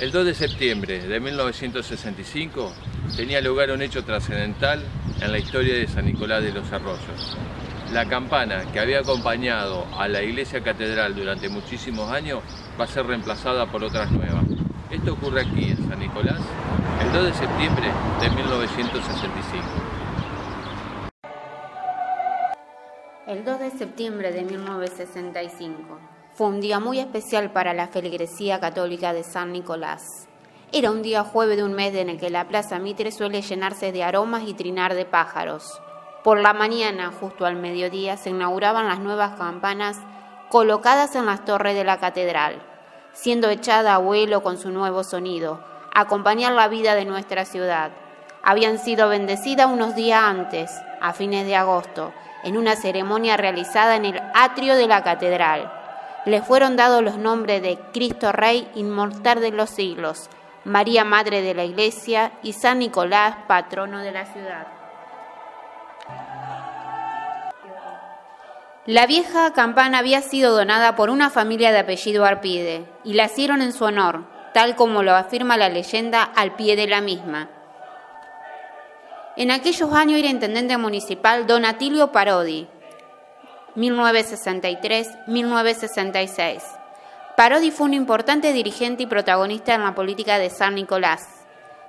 El 2 de septiembre de 1965 tenía lugar un hecho trascendental en la historia de San Nicolás de los Arroyos. La campana que había acompañado a la iglesia catedral durante muchísimos años va a ser reemplazada por otras nuevas. Esto ocurre aquí en San Nicolás el 2 de septiembre de 1965. El 2 de septiembre de 1965 fue un día muy especial para la feligresía católica de San Nicolás. Era un día jueves de un mes en el que la Plaza Mitre suele llenarse de aromas y trinar de pájaros. Por la mañana, justo al mediodía, se inauguraban las nuevas campanas colocadas en las torres de la catedral, siendo echada a vuelo con su nuevo sonido, acompañar la vida de nuestra ciudad. Habían sido bendecidas unos días antes, a fines de agosto, en una ceremonia realizada en el atrio de la catedral le fueron dados los nombres de Cristo Rey, inmortal de los siglos, María Madre de la Iglesia y San Nicolás, patrono de la ciudad. La vieja campana había sido donada por una familia de apellido Arpide y la hicieron en su honor, tal como lo afirma la leyenda al pie de la misma. En aquellos años era intendente municipal Don Atilio Parodi, 1963-1966. Parodi fue un importante dirigente y protagonista en la política de San Nicolás.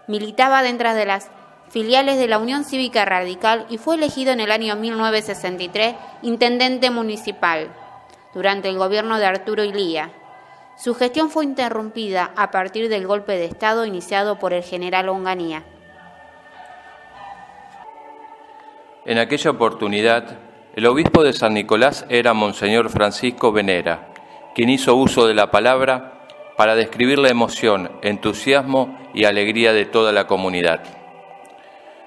Militaba dentro de las filiales de la Unión Cívica Radical y fue elegido en el año 1963 intendente municipal durante el gobierno de Arturo Ilía. Su gestión fue interrumpida a partir del golpe de Estado iniciado por el general Onganía. En aquella oportunidad, el obispo de San Nicolás era Monseñor Francisco Venera, quien hizo uso de la palabra para describir la emoción, entusiasmo y alegría de toda la comunidad.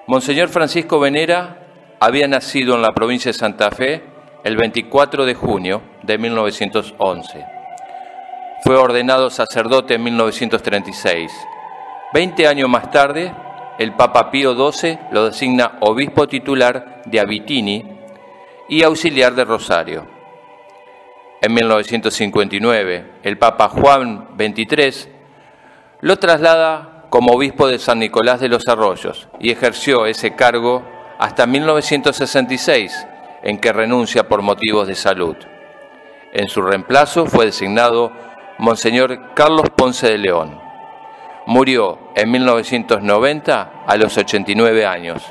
Monseñor Francisco Venera había nacido en la provincia de Santa Fe el 24 de junio de 1911. Fue ordenado sacerdote en 1936. Veinte años más tarde, el Papa Pío XII lo designa obispo titular de Abitini y auxiliar de Rosario. En 1959, el Papa Juan XXIII lo traslada como obispo de San Nicolás de los Arroyos y ejerció ese cargo hasta 1966, en que renuncia por motivos de salud. En su reemplazo fue designado Monseñor Carlos Ponce de León. Murió en 1990 a los 89 años.